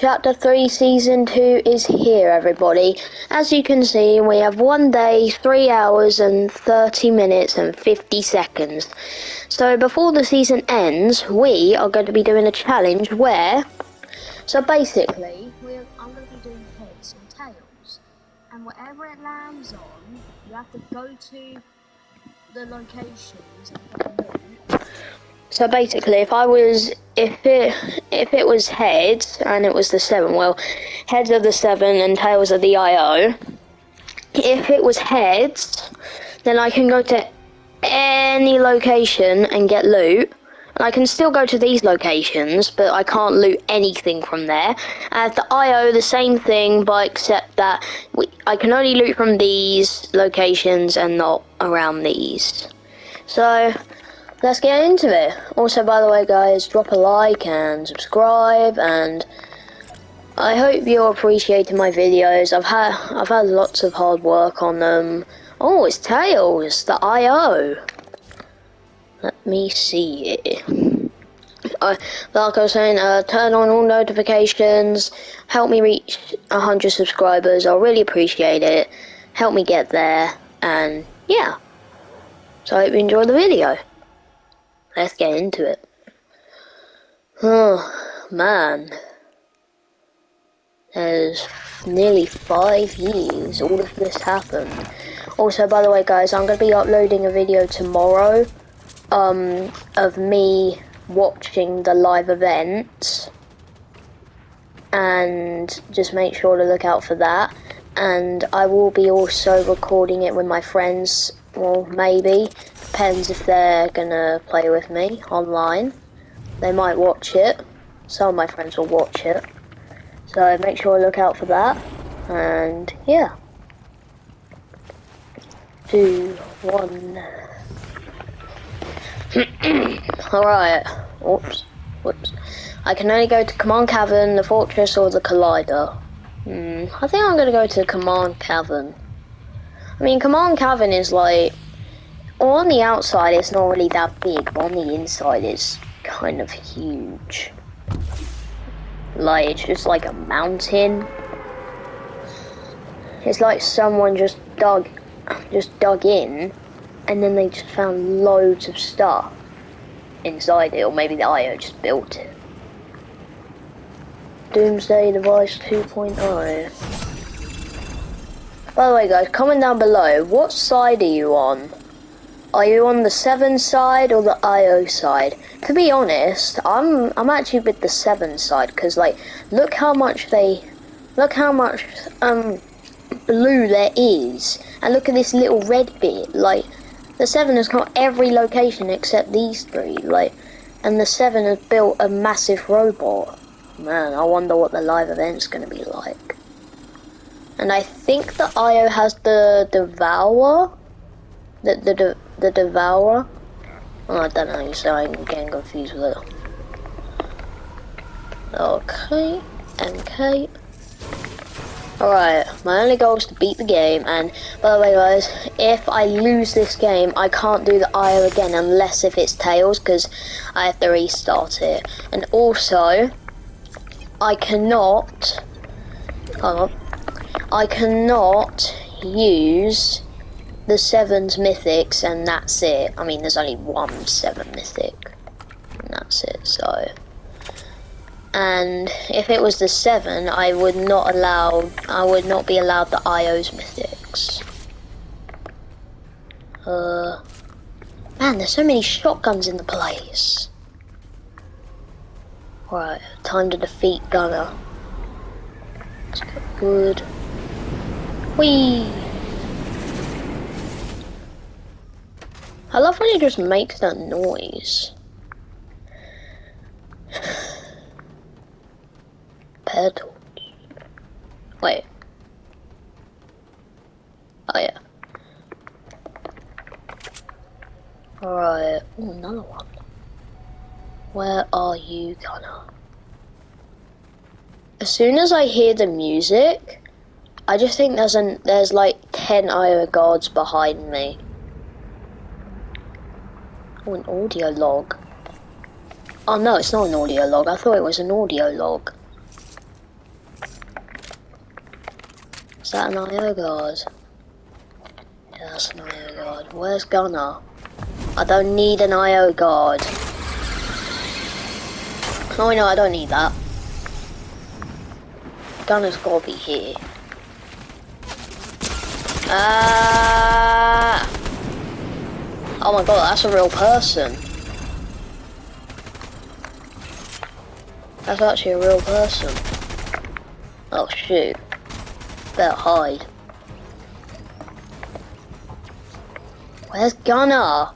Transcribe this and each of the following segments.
Chapter 3 Season 2 is here, everybody. As you can see, we have one day, 3 hours and 30 minutes and 50 seconds. So before the season ends, we are going to be doing a challenge where... So basically, we're, I'm going to be doing heads and tails. And whatever it lands on, you have to go to the locations so basically, if I was, if it, if it was heads and it was the seven, well, heads of the seven and tails of the IO. If it was heads, then I can go to any location and get loot. And I can still go to these locations, but I can't loot anything from there. At the IO, the same thing, but except that we, I can only loot from these locations and not around these. So, let's get into it. Also, by the way, guys, drop a like and subscribe, and I hope you're appreciating my videos. I've had I've had lots of hard work on them. Oh, it's Tails, the IO. Let me see it. Uh, like I was saying, uh, turn on all notifications. Help me reach 100 subscribers. I'll really appreciate it. Help me get there. And yeah. So I hope you enjoy the video let's get into it. Oh, man. There's nearly five years all of this happened. Also, by the way, guys, I'm going to be uploading a video tomorrow um, of me watching the live event. And just make sure to look out for that. And I will be also recording it with my friends, well, maybe, Depends if they're gonna play with me online. They might watch it. Some of my friends will watch it. So make sure to look out for that. And yeah. Two, one. Alright. Oops. Whoops. I can only go to Command Cavern, the Fortress, or the Collider. Hmm. I think I'm gonna go to Command Cavern. I mean, Command Cavern is like on the outside it's not really that big, but on the inside it's kind of huge. Like, it's just like a mountain. It's like someone just dug, just dug in, and then they just found loads of stuff inside it, or maybe the IO just built it. Doomsday Device 2.0. By the way guys, comment down below, what side are you on? Are you on the seven side or the IO side? To be honest, I'm I'm actually with the seven side because like look how much they look how much um blue there is. And look at this little red bit like the seven has got every location except these three like and the seven has built a massive robot. Man I wonder what the live event's gonna be like. And I think the IO has the Devourer the, the, the, the Devourer? Oh, I don't know, so I'm getting confused with it. Okay, MK. Alright, my only goal is to beat the game, and by the way guys, if I lose this game, I can't do the IO again unless if it's Tails, because I have to restart it. And also, I cannot, hold on, I cannot use the seven's mythics and that's it. I mean, there's only one seven mythic and that's it, so. And if it was the seven, I would not allow, I would not be allowed the IO's mythics. Uh, man, there's so many shotguns in the place. Right, time to defeat Gunner. Let's get good. Whee! I love when it just makes that noise. Petals. Wait. Oh yeah. Alright, another one. Where are you, Gunner? As soon as I hear the music, I just think there's an there's like ten IO guards behind me. Oh, an audio log. Oh no, it's not an audio log. I thought it was an audio log. Is that an IO guard? Yeah, that's an IO guard. Where's Gunner? I don't need an IO guard. Oh no, I don't need that. Gunner's gotta be here. Ah! Uh... Oh my god, that's a real person. That's actually a real person. Oh shoot. Better hide. Where's Gunner?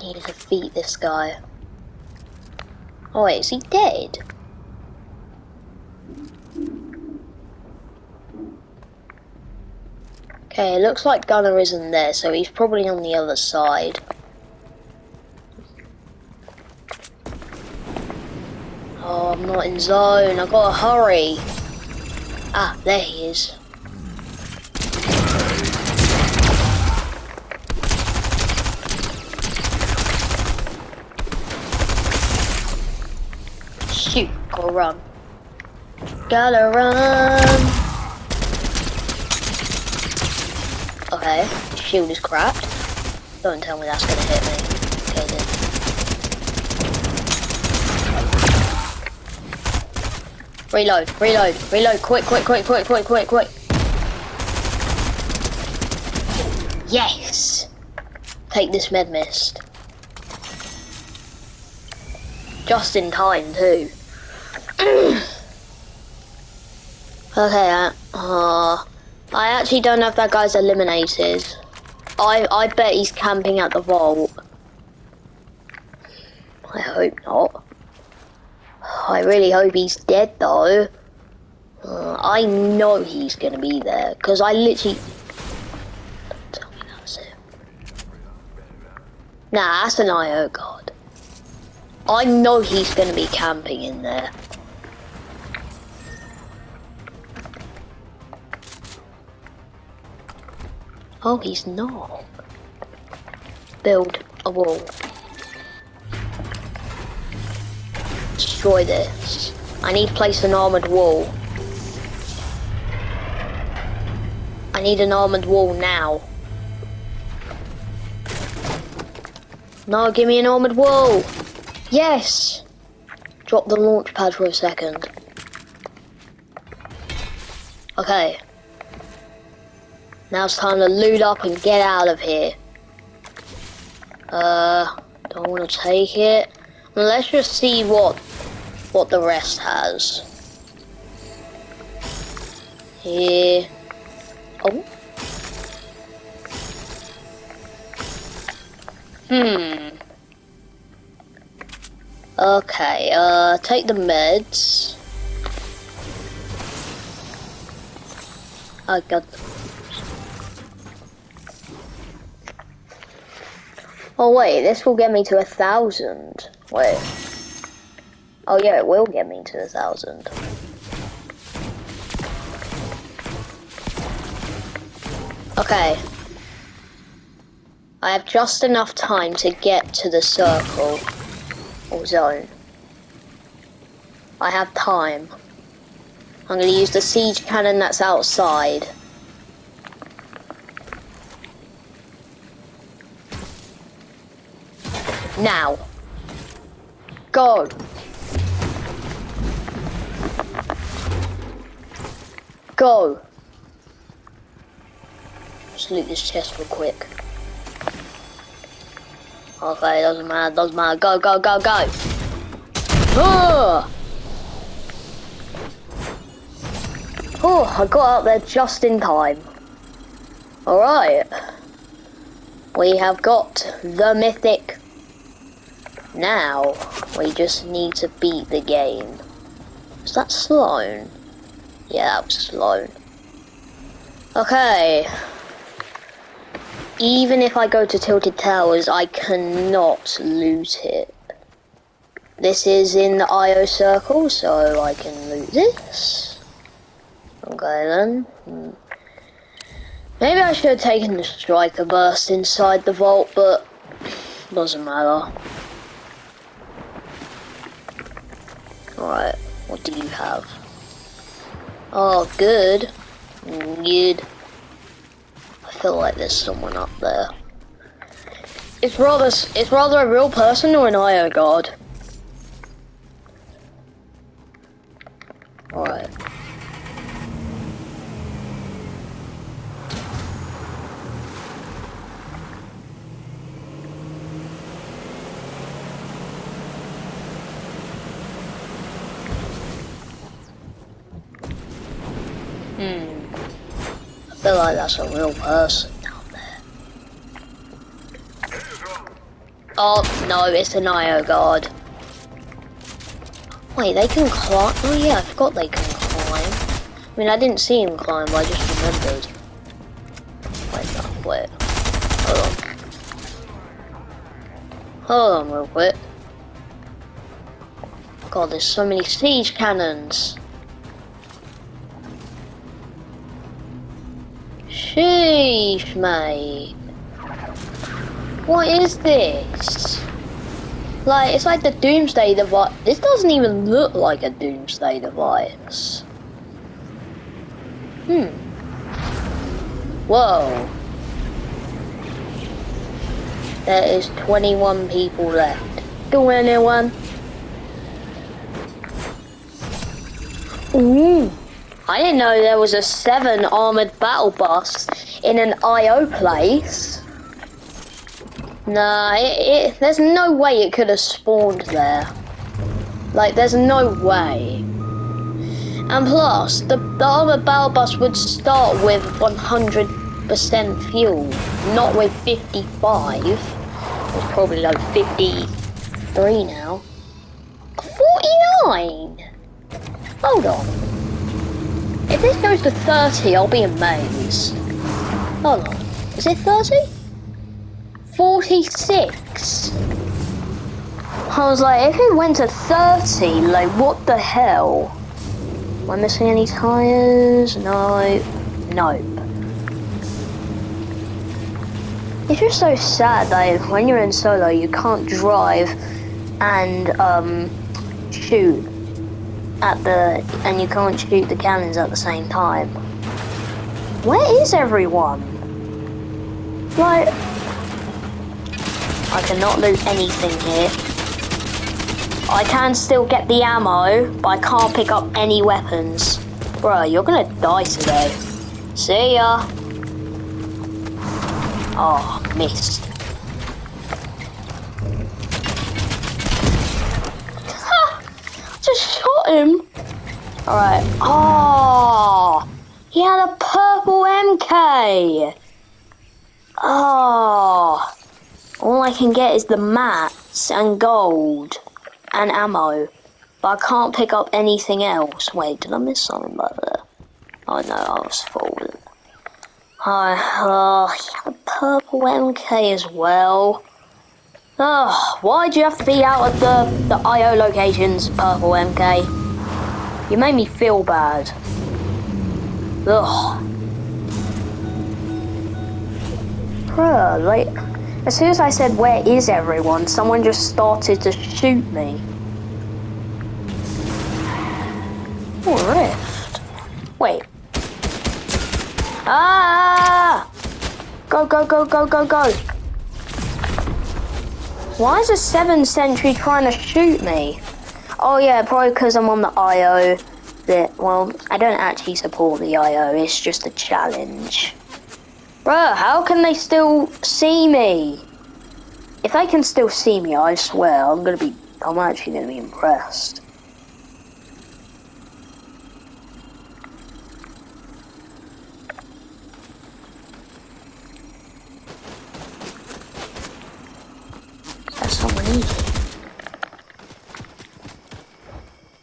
Need to defeat this guy. Oh wait, is he dead? Okay, it looks like Gunner isn't there, so he's probably on the other side. Oh, I'm not in zone. I gotta hurry. Ah, there he is. Shoot, gotta run. Gotta run. Okay, shield is cracked. Don't tell me that's gonna hit me. Okay then. Reload, reload, reload, quick, quick, quick, quick, quick, quick, quick. Yes! Take this med mist. Just in time too. okay, uh, uh, I actually don't know if that guy's eliminated. I I bet he's camping at the vault. I hope not. I really hope he's dead though. Uh, I know he's gonna be there because I literally. Tell me that's it. Nah, that's an IO guard. I know he's gonna be camping in there. Oh, he's not. Build a wall. Destroy this. I need place an armored wall. I need an armored wall now. No, give me an armored wall. Yes. Drop the launch pad for a second. Okay. Now it's time to loot up and get out of here. Uh, don't want to take it. Let's just see what what the rest has. Here. Oh. Hmm. Okay, uh, take the meds. I got Oh wait, this will get me to a thousand. Wait. Oh yeah, it will get me to a thousand. Okay. I have just enough time to get to the circle or zone. I have time. I'm going to use the siege cannon that's outside. Now. Go. Go. Just loot this chest real quick. Okay, doesn't matter, doesn't matter. Go, go, go, go. Oh! Oh, I got out there just in time. Alright. We have got the mythic now, we just need to beat the game. Is that Sloan? Yeah, that was Sloan. Okay. Even if I go to Tilted Towers, I cannot loot it. This is in the IO circle, so I can loot this. Okay then. Maybe I should have taken the striker burst inside the vault, but doesn't matter. Alright, what do you have? Oh, good. Good. I feel like there's someone up there. It's rather, it's rather a real person or an IO guard. Alright. Like that's a real person down there. Oh, no, it's an IO guard. Wait, they can climb? Oh yeah, I forgot they can climb. I mean, I didn't see him climb, I just remembered. Wait, no, wait. Hold on. Hold on real quick. God, there's so many siege cannons. Sheesh, mate. What is this? Like, it's like the Doomsday device. This doesn't even look like a Doomsday device. Hmm. Whoa. There is 21 people left. Do anyone? Ooh. I didn't know there was a seven armored battle bus in an IO place. Nah, it, it, there's no way it could have spawned there. Like, there's no way. And plus, the, the armored battle bus would start with 100% fuel, not with 55. It's probably like 53 now. 49! Hold on. If this goes to 30, I'll be amazed. Hold on. Is it 30? 46. I was like, if it went to 30, like, what the hell? Am I missing any tyres? No. Nope. It's just so sad that when you're in solo, you can't drive and um, shoot at the and you can't shoot the cannons at the same time. Where is everyone? Like I cannot lose anything here. I can still get the ammo, but I can't pick up any weapons. Bro, you're gonna die today. See ya. Oh, missed. Him. Alright. Oh, he had a purple MK. Oh, ah, all I can get is the mats and gold and ammo. But I can't pick up anything else. Wait, did I miss something by there? Oh no, I was falling. Oh, oh, he had a purple MK as well. Oh, why do you have to be out at the, the IO locations, Purple MK? You made me feel bad. Ugh. Bruh, like, as soon as I said, where is everyone, someone just started to shoot me. Oh, rift. Wait. Ah! Go, go, go, go, go, go. Why is a 7th sentry trying to shoot me? Oh yeah, probably because I'm on the IO. That well, I don't actually support the IO, it's just a challenge. Bruh, how can they still see me? If they can still see me, I swear, I'm gonna be, I'm actually gonna be impressed.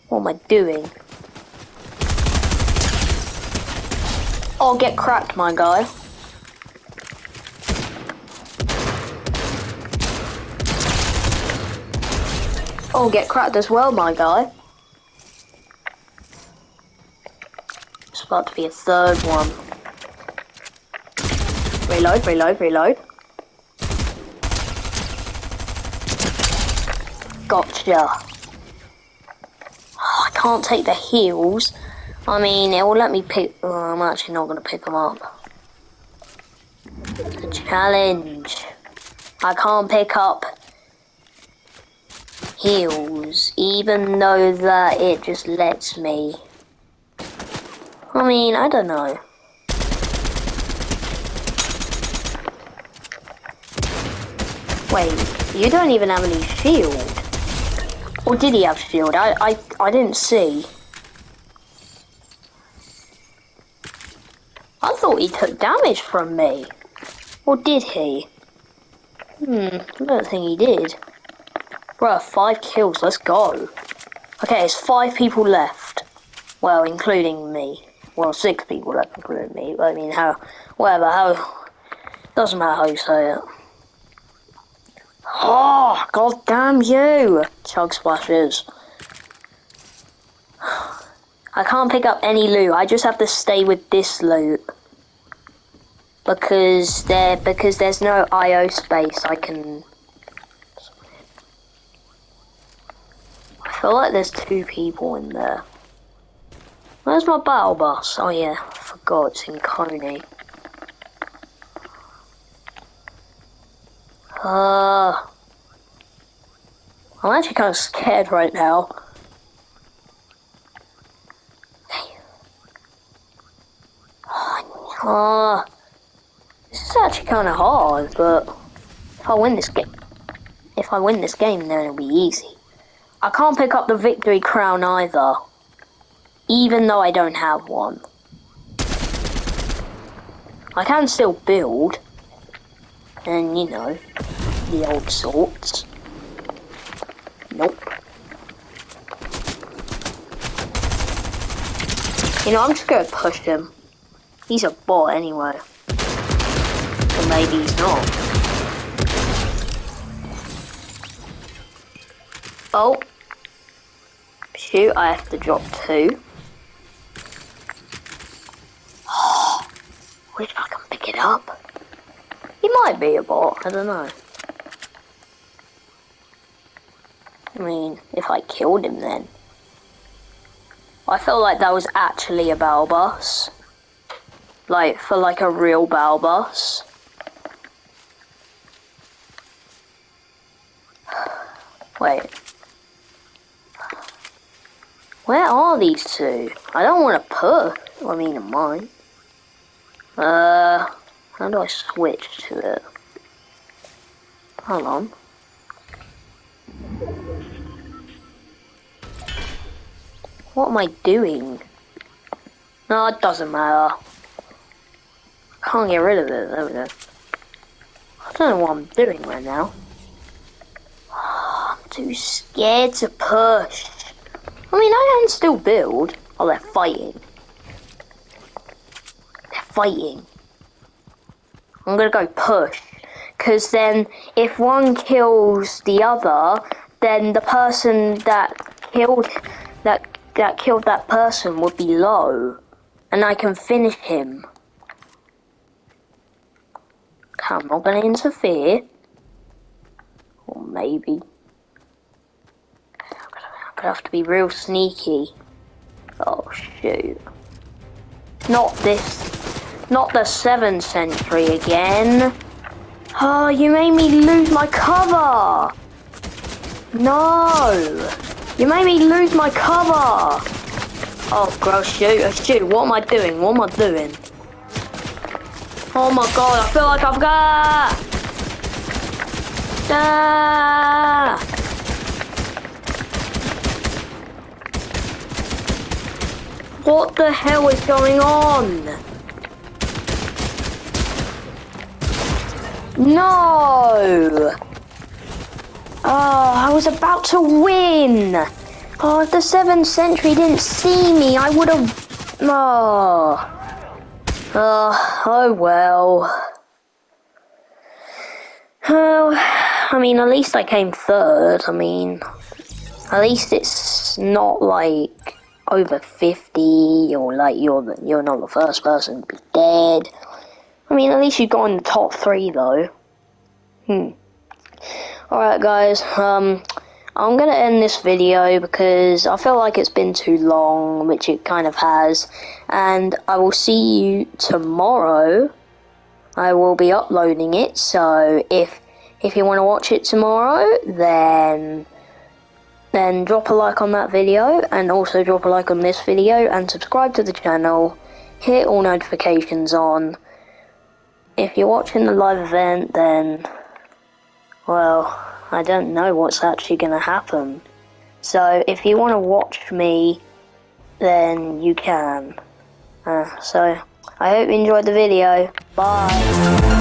What am I doing? I'll get cracked, my guy. I'll get cracked as well, my guy. It's about to be a third one. Reload, reload, reload. Gotcha. Oh, I can't take the heals. I mean, it will let me pick. Oh, I'm actually not going to pick them up. The challenge. I can't pick up heals, even though that it just lets me. I mean, I don't know. Wait, you don't even have any shield. Or did he have shield? I, I, I didn't see. I thought he took damage from me. Or did he? Hmm, I don't think he did. Bruh, five kills, let's go. Okay, it's five people left. Well, including me. Well, six people left, including me. I mean, how, whatever, how, doesn't matter how you say it. Oh, god damn you! Chug splashes. I can't pick up any loot, I just have to stay with this loot because there because there's no IO space I can I feel like there's two people in there. Where's my battle bus? Oh yeah, forgot it's in Coney. Uh I'm actually kind of scared right now. Oh, this is actually kind of hard, but if I win this game, if I win this game, then it'll be easy. I can't pick up the victory crown either, even though I don't have one. I can still build, and you know, the old sorts. Nope. You know, I'm just gonna push him. He's a bot anyway Or maybe he's not. Oh. Shoot, I have to drop two. Wish I can pick it up. He might be a bot, I don't know. I mean, if I killed him then. I felt like that was actually a battle bus. Like, for like a real battle bus. Wait. Where are these two? I don't want to put. I mean, mine. Uh, how do I switch to it? Hold on. What am I doing? No, it doesn't matter. Can't get rid of it. There we go. I don't know what I'm doing right now I'm too scared to push. I mean, I can still build. Oh, they're fighting. They're fighting. I'm gonna go push. Because then, if one kills the other, then the person that killed that that killed that person would be low, and I can finish him. I'm not gonna interfere. Or maybe. I'm gonna have to be real sneaky. Oh shoot. Not this. Not the 7th sentry again. Oh, you made me lose my cover. No. You made me lose my cover. Oh, gross, shoot, shoot. What am I doing? What am I doing? Oh my god, I feel like I've got... Ah! What the hell is going on? No! Oh, I was about to win! Oh, if the 7th sentry didn't see me, I would have... Oh. oh. Oh, well. Oh, I mean, at least I came third. I mean, at least it's not like over 50 or like you're the, you're not the first person to be dead. I mean, at least you got in the top three though. Hmm. Alright guys, um, I'm gonna end this video because I feel like it's been too long, which it kind of has. And I will see you tomorrow. I will be uploading it, so if if you want to watch it tomorrow, then then drop a like on that video and also drop a like on this video and subscribe to the channel. Hit all notifications on. If you're watching the live event, then well, I don't know what's actually going to happen. So if you want to watch me, then you can. Uh, so I hope you enjoyed the video. Bye.